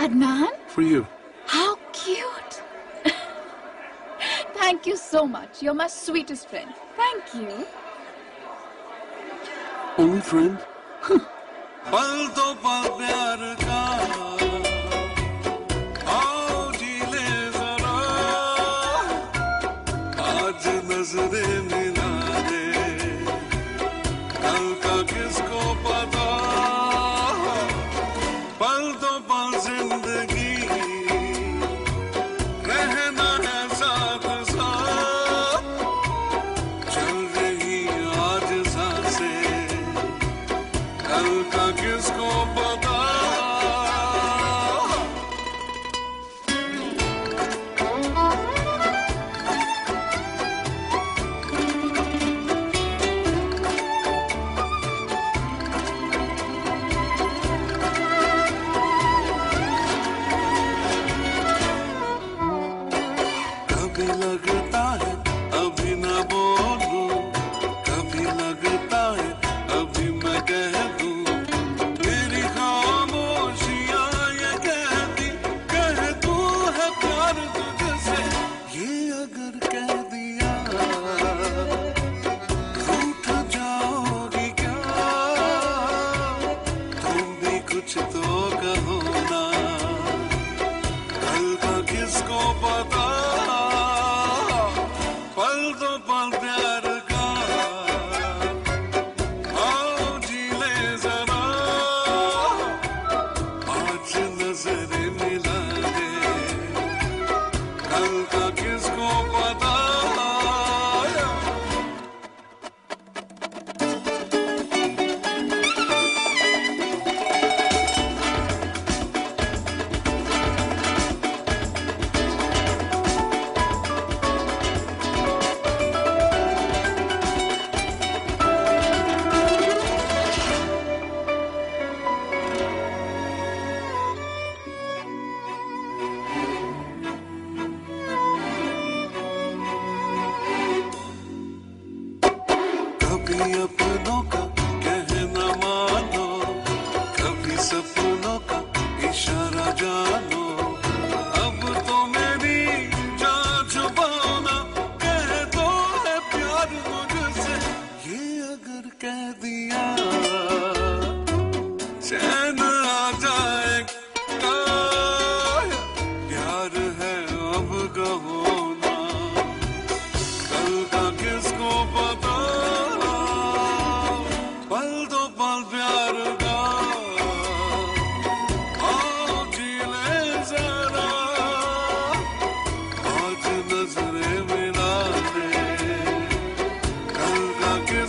Adnan? For you. How cute. Thank you so much. You're my sweetest friend. Thank you. Only friend? नजरें बाजिंदगी मिला दे। किसको पता कभी अपनों का कहना मानो, कभी सपनों का इशारा जानो। अब तो मेरी जान कह दो है प्यार मुझसे। ये अगर कह दिया